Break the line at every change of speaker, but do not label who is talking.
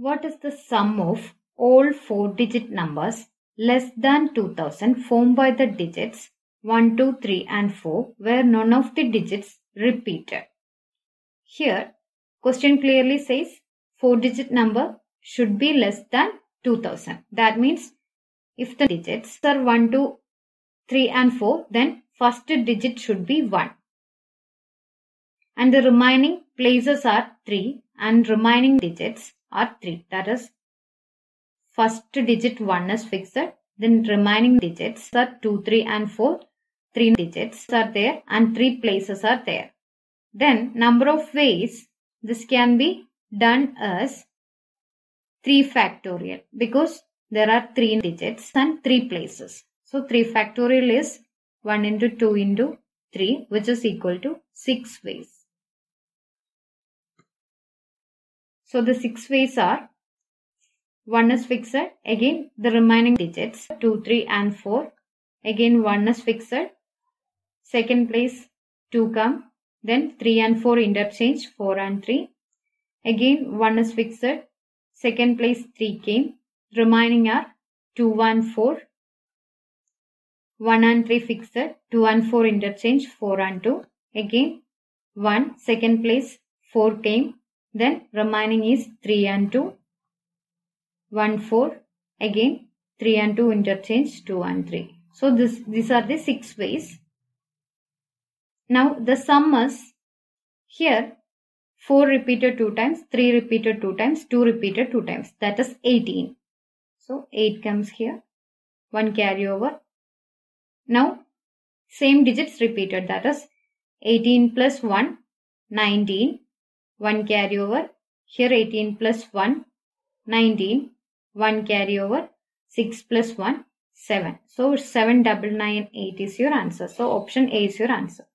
What is the sum of all four digit numbers less than 2000 formed by the digits 1, 2, 3 and 4 where none of the digits repeated? Here, question clearly says four digit number should be less than 2000. That means if the digits are 1, 2, 3 and 4, then first digit should be 1. And the remaining places are 3 and remaining digits are 3. That is, first digit 1 is fixed, then remaining digits are 2, 3 and 4. 3 digits are there and 3 places are there. Then number of ways this can be done as 3 factorial because there are 3 digits and 3 places. So 3 factorial is 1 into 2 into 3 which is equal to 6 ways. So the 6 ways are 1 is fixed, again the remaining digits 2, 3 and 4. Again 1 is fixed, second place 2 come, then 3 and 4 interchange 4 and 3. Again 1 is fixed, second place 3 came, remaining are 2, 1, 4. 1 and 3 fixed, 2 and 4 interchange 4 and 2. Again 1, second place 4 came, then remaining is 3 and 2. 1, 4. Again 3 and 2 interchange 2 and 3. So this these are the 6 ways. Now the sum is here 4 repeated 2 times, 3 repeated 2 times, 2 repeated 2 times. That is 18. So 8 comes here. 1 carry over. Now same digits repeated. That is 18 plus 1, 19. 1 carry over. Here 18 plus 1, 19. 1 carry over. 6 plus 1, 7. So 7998 is your answer. So option A is your answer.